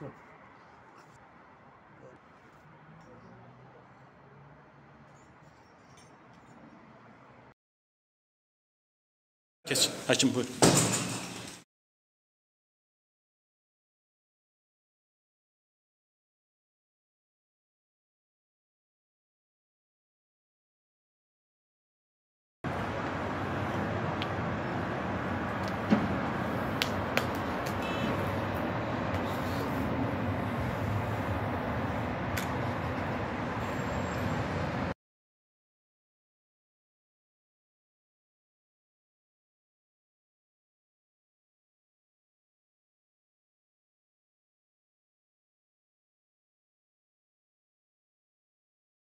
Stop. Geç. Hakim buyur.